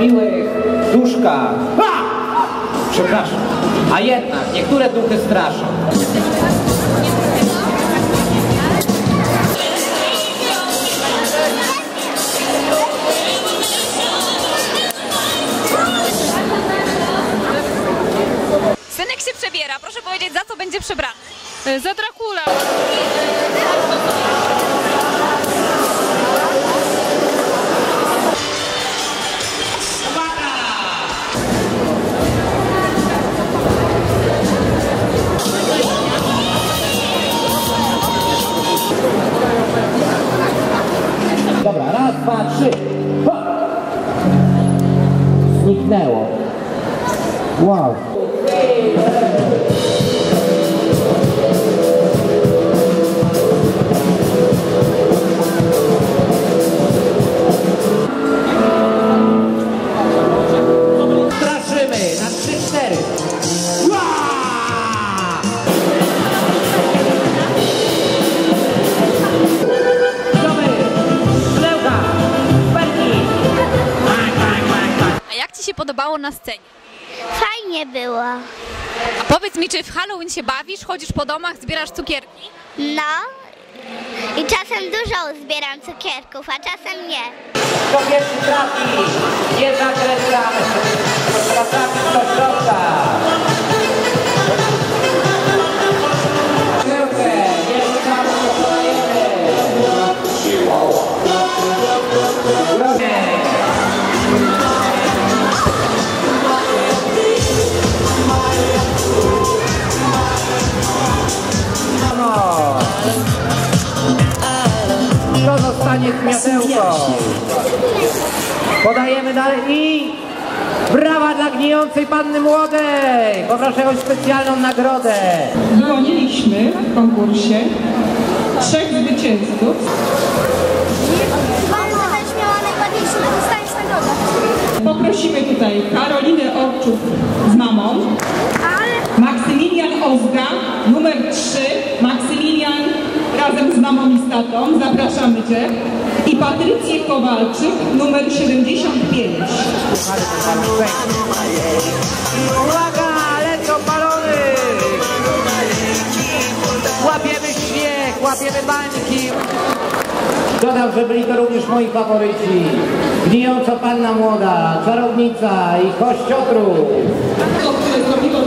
miłych duszkach. A! Przepraszam. A jednak, niektóre duchy straszą. Synek się przebiera, proszę powiedzieć, za co będzie przebrany? E, Za Dracula. Wow. Podobało na scenie? Fajnie było. A powiedz mi, czy w Halloween się bawisz, chodzisz po domach, zbierasz cukierki? No. I czasem dużo zbieram cukierków, a czasem nie. Kto pierwszy trafi, nie zakręcamy. Trzeba Kto zostanie z miotełką? Podajemy dalej i brawa dla gnijącej panny młodej! Poproszę o specjalną nagrodę. Wyłoniliśmy w konkursie trzech zwycięzców. Poprosimy tutaj Karolinę Orczuk z mamą, Maksymilian Ozga, numer 3, Maksymilian razem z mamą i tatą, zapraszamy Cię, i Patrycję Kowalczyk, numer 75. Uwaga, lecą balony! Łapiemy śnieg, łapiemy bańki. Dodam, że byli to również moi faworyci. Gnijąca panna młoda, czarownica i kościotrup. To, które zrobiło